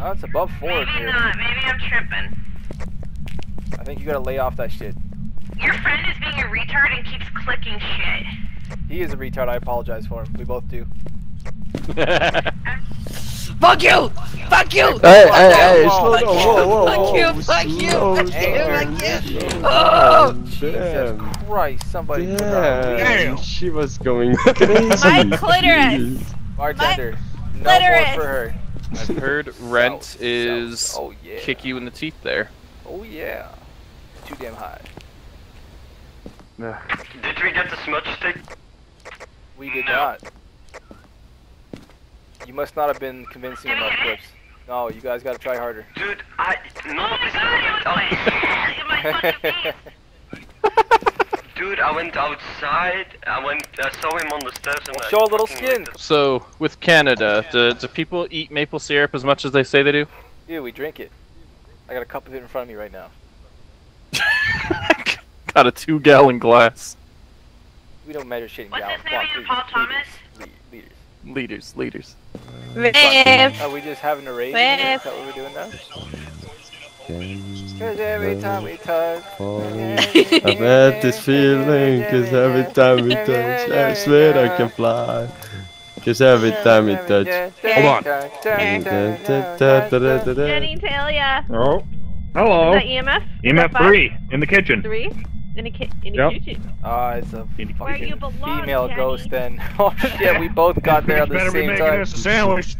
Oh, it's above four in Maybe here. not. Maybe I'm tripping. I think you gotta lay off that shit. Your friend is being a retard and keeps clicking shit. He is a retard. I apologize for him. We both do. Fuck you! Fuck you! Hey, hey, hey, slow down, whoa, whoa, Fuck you, fuck you, fuck you, fuck you. Oh, down, Jesus Christ! Somebody put her on Damn, she was going crazy. My clitoris. Bartender. No clitoris. more for her. I've heard rent South, is south. Oh yeah. kick you in the teeth there. Oh yeah. Too damn high. Did we get the smudge stick? We did not. You must not have been convincing enough, Clips. No, you guys gotta try harder. Dude, I no, Oh my this god, it was my, my fucking face. Dude, I went outside. I went. I saw him on the steps and I Show a little skin. lit So, with Canada, oh, do, do people eat maple syrup as much as they say they do? Dude, we drink it. I got a cup of it in front of me right now. Got a two gallon glass. We don't measure shit in What's gallons. his Come on, name again? please. Paul Thomas? Leaders. Leaders, leaders. Viv. Are we just having a raid? in here? Is Whip. that what we're doing now? Can Cause every time we touch. fall. I've had this feeling, cause every time we touch, I swear I can fly. Cause every time we touch. Hold on. Jenny Talia. Oh, Is hello. that EMF? EMF that three in the kitchen. Three? In a, ki- in a Yep. kitchen. Ah, it's a In the Where you fucking belong, female Jenny. ghost then. Oh shit, we both got there at the same time. better be making us a sandwich.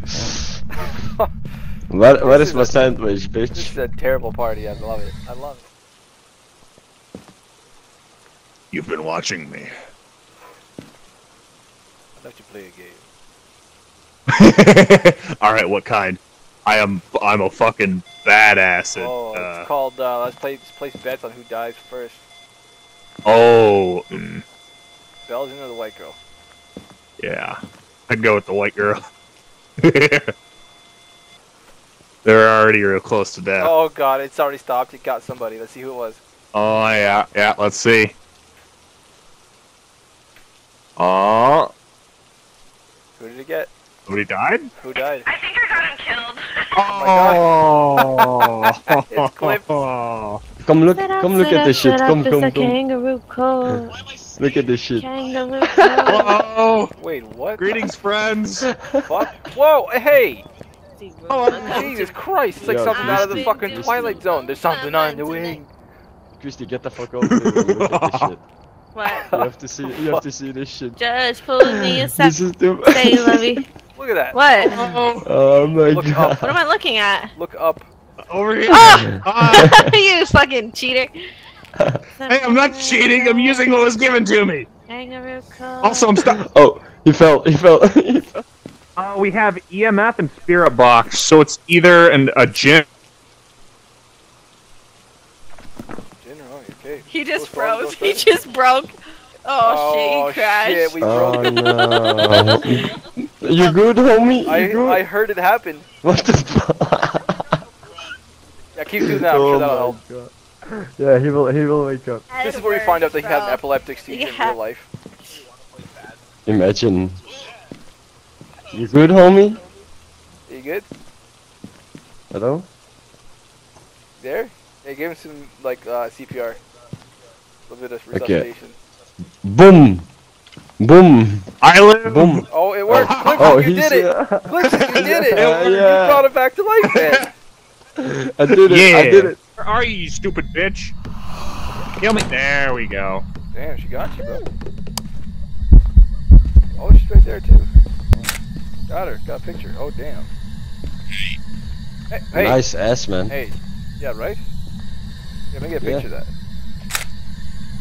Where, where This is is my a- sandwich, This is a terrible party. I love it. I love it. You've been watching me. I'd like to play a game. All right, what kind? I am. I'm a fucking badass. At, Oh, uh, it's called. Uh, let's play. Let's place bets on who dies first. oh, mm, Belgian or the white girl? yeah. I'd go with the white girl. They're already real close to death. Oh god, it's already stopped. It got somebody. Let's see who it was. Oh yeah, yeah. Let's see. Oh, Who did it get? somebody died. Who died? I think I got him killed. Oh, oh It's clipped. Come look, come look at this shit. Come, come, come. kangaroo court. Look at this shit. Kangaroo court. Whoa! Wait, what? Greetings, friends. Fuck. Whoa, hey! Oh, Jesus Christ! It's like Yo, something out of the fucking Christy. Twilight Zone. There's something on the wing. Christy, get the fuck over here look at this shit. What? You have to see, you have to see this shit. Just pull me a sec. This is the. Say, lovey. Look at that. What? Oh my Look god. up. What am I looking at? Look up. Over here. Oh! Ah, you fucking cheater. hey, I'm not cheating. I'm using what was given to me. Kangaroo court. Also, I'm stuck. Oh, he fell, he fell. he fell. Uh, we have EMF and Spirit Box, so it's either an, a gym. General, okay. He just Go froze. He just broke. Oh, shit, he crashed. shit, we Oh broke. no. you good, homie? You I good? I heard it happen. What the fuck? Yeah, keep doing that. I'm sure that'll help. Oh God. Yeah, he will, he will wake up. This is where we find out that he had an epileptic seizure in real life. Imagine. You good, homie? you good? Hello? There? Yeah, give him some like uh, CPR. A little bit of Okay. Boom! Boom! I live. Boom! Oh, it worked! Clipsy, Oh, you did it! uh, Clipsy, you did it! Uh, You yeah. brought it back to life, man! I did it! I Yeah. did it! Where are you, you stupid bitch? Kill me. There we go. Damn, she got you, bro. Oh, she's right there too. Got her. Got a picture. Oh, damn. Hey, hey, Nice ass, man. hey. Yeah, right? Yeah, let me get a Yeah. picture of that.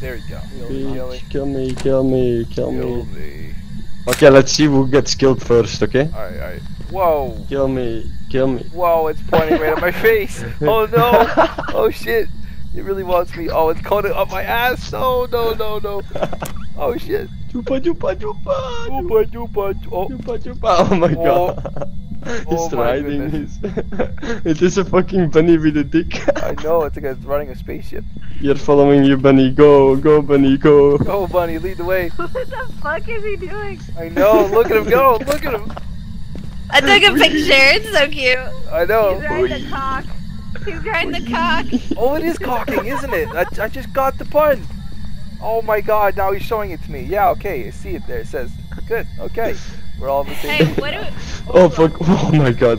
There you go. Kill me, kill me. Kill me, kill me, kill Kill me. me. Okay, let's see who gets killed first, okay? Alright, alright. Whoa. Kill me, kill me. Whoa, it's pointing right at my face. Oh no. Oh shit. It really wants me. Oh, it's coming up my ass. No, no, no, no. Oh shit. Chupa, chupa, chupa! Chupa, chupa. Oh, Chupa, chupa! Oh my Oh. god! Oh It's my riding his. it is a fucking bunny with a dick. I know. It's like it's running a spaceship. You're following you, bunny. Go, go, bunny, go. Go, bunny. Lead the way. What the fuck is he doing? I know. Look at him go. Look at him. I took a picture. It's so cute. I know. He's riding the cock. He's riding the cock. Oh, it is cocking, isn't it? I, I just got the pun. Oh my god, now he's showing it to me. Yeah, okay, I see it there. It says, good, okay. We're all the same Hey, page what now. do? Oh fuck! Oh my god!